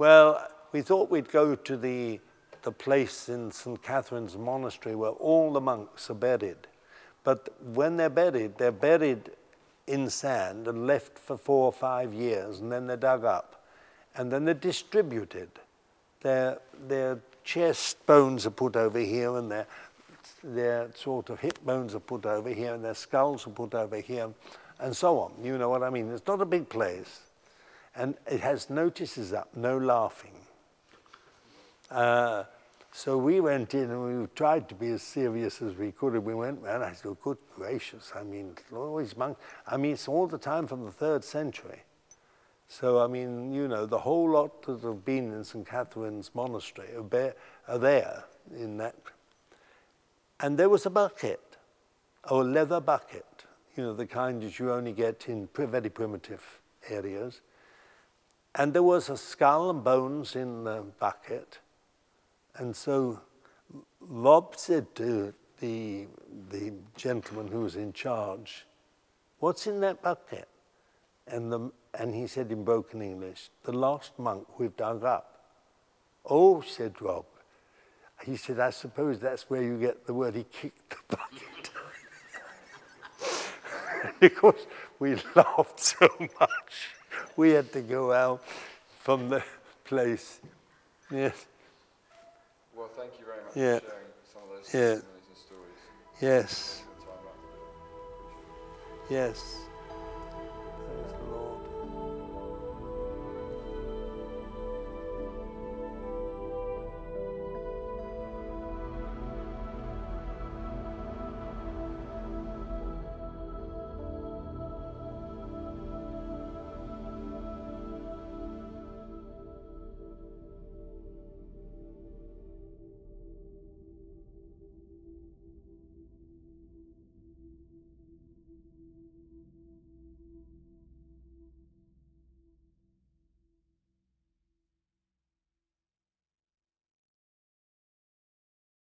Well, we thought we'd go to the, the place in St. Catherine's Monastery where all the monks are buried. But when they're buried, they're buried in sand and left for four or five years, and then they're dug up. And then they're distributed. Their, their chest bones are put over here, and their, their sort of hip bones are put over here, and their skulls are put over here, and so on. You know what I mean? It's not a big place. And it has notices up, no laughing. Uh, so we went in and we tried to be as serious as we could. And we went, man, I said, good gracious. I mean, always monks. I mean, it's all the time from the third century. So, I mean, you know, the whole lot that have been in St. Catherine's Monastery are, are there in that. And there was a bucket, a leather bucket, you know, the kind that you only get in very primitive areas. And there was a skull and bones in the bucket. And so Rob said to the, the gentleman who was in charge, What's in that bucket? And, the, and he said in broken English, The last monk we've dug up. Oh, said Rob. He said, I suppose that's where you get the word he kicked the bucket. because we laughed so much, we had to go out from the place. Yes. Well, thank you very much Yeah. for sharing some of those Yeah. stories. Yes. Taking the time out. Appreciate it. Yes.